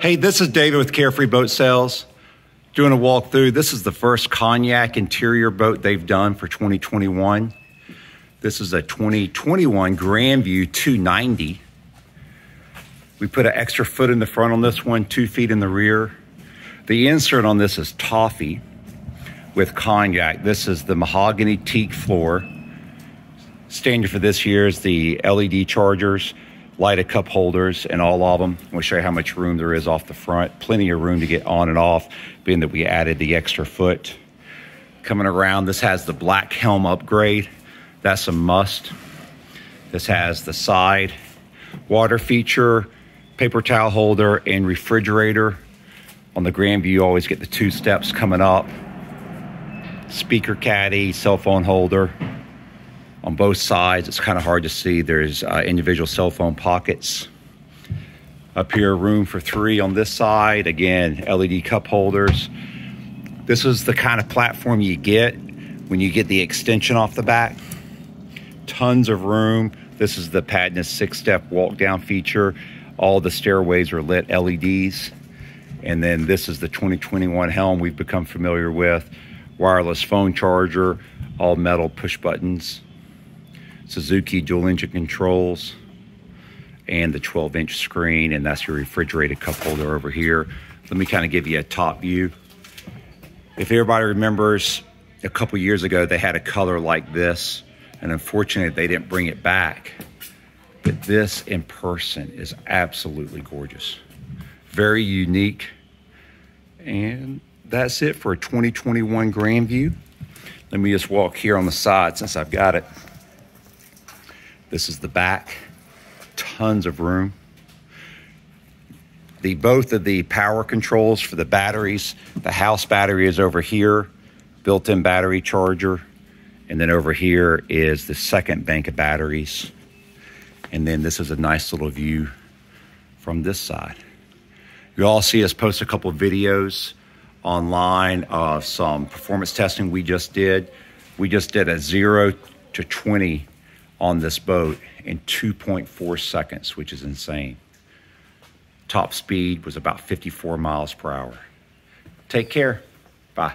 Hey, this is David with Carefree Boat Sales. Doing a walkthrough. This is the first cognac interior boat they've done for 2021. This is a 2021 Grandview 290. We put an extra foot in the front on this one, two feet in the rear. The insert on this is toffee with cognac. This is the mahogany teak floor. Standard for this year is the LED chargers, lighted cup holders, and all of them. We'll show you how much room there is off the front. Plenty of room to get on and off, being that we added the extra foot. Coming around, this has the black helm upgrade. That's a must. This has the side water feature, paper towel holder, and refrigerator. On the Grandview, you always get the two steps coming up. Speaker caddy, cell phone holder. On both sides, it's kind of hard to see. There's uh, individual cell phone pockets. Up here, room for three on this side. Again, LED cup holders. This is the kind of platform you get when you get the extension off the back. Tons of room. This is the Padness six-step walk-down feature. All the stairways are lit LEDs. And then this is the 2021 helm we've become familiar with. Wireless phone charger, all metal push buttons. Suzuki dual engine controls and the 12 inch screen and that's your refrigerated cup holder over here. Let me kind of give you a top view. If everybody remembers a couple years ago, they had a color like this and unfortunately they didn't bring it back. But this in person is absolutely gorgeous. Very unique. And that's it for a 2021 Grandview. Let me just walk here on the side since I've got it. This is the back, tons of room. The both of the power controls for the batteries, the house battery is over here, built-in battery charger, and then over here is the second bank of batteries. And then this is a nice little view from this side. You all see us post a couple videos online of some performance testing we just did. We just did a zero to 20 on this boat in 2.4 seconds, which is insane. Top speed was about 54 miles per hour. Take care. Bye.